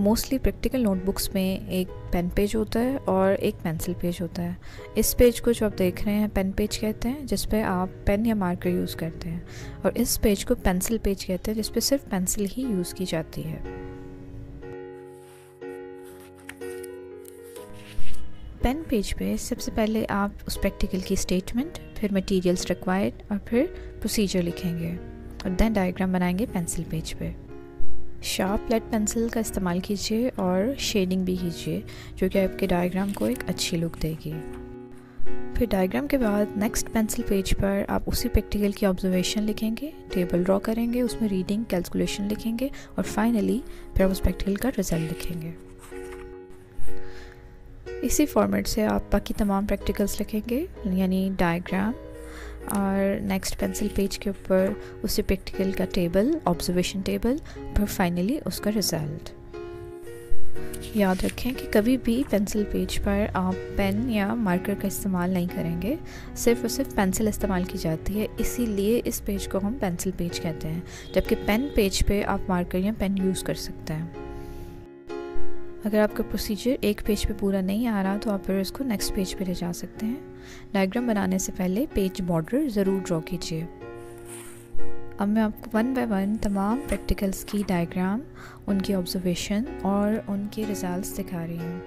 Mostly practical notebooks में एक pen page होता है और एक पेंसिल पेज होता है। इस पेज को जो आप देख रहे हैं, पेन पेज कहते हैं, जिस पे आप पेन या मार्कर यूज़ करते हैं। और इस पेज को पेंसिल पेज कहते हैं, जिस पे सिर्फ़ पेंसिल ही यूज़ की जाती है। पेन पेज पे सबसे पहले आप उस प्रैक्टिकल की स्टेटमेंट, फिर मटेरियल्स रिक्वायर्ड और फिर प्रोसीजर लिखेंगे। और देन डायग्राम बनाएँगे पेंसिल पेज पे। शार्प लेड पेंसिल का इस्तेमाल कीजिए और शेडिंग भी कीजिए, जो कि आपके डायग्राम को एक अच्छी लुक देगी। फिर डायग्राम के बाद नेक्स्ट पेंसिल पेज पर आप उसी प्रैक्टिकल की ऑब्जर्वेशन लिखेंगे टेबल ड्रॉ करेंगे, उसमें रीडिंग कैलकुलेशन लिखेंगे और फाइनली फिर आप उस प्रैक्टिकल का रिज़ल्ट लिखेंगे। इसी फॉर्मेट से आप बाकी तमाम प्रैक्टिकल्स लिखेंगे, यानी डायग्राम और नेक्स्ट पेंसिल पेज के ऊपर उसी प्रैक्टिकल का टेबल ऑब्जर्वेशन टेबल फिर फाइनली उसका रिज़ल्ट याद रखें कि कभी भी पेंसिल पेज पर आप पेन या मार्कर का इस्तेमाल नहीं करेंगे, सिर्फ़ और सिर्फ़ पेंसिल इस्तेमाल की जाती है, इसीलिए इस पेज को हम पेंसिल पेज कहते हैं, जबकि पेन पेज पे आप मार्कर या पेन यूज़ कर सकते हैं। अगर आपका प्रोसीजर एक पेज पे पूरा नहीं आ रहा तो आप फिर इसको नेक्स्ट पेज पे ले जा सकते हैं। डायग्राम बनाने से पहले पेज बॉर्डर ज़रूर ड्रॉ कीजिए। अब मैं आपको वन बाय वन तमाम प्रैक्टिकल्स की डायग्राम उनकी ऑब्जर्वेशन और उनके रिजल्ट्स दिखा रही हूँ।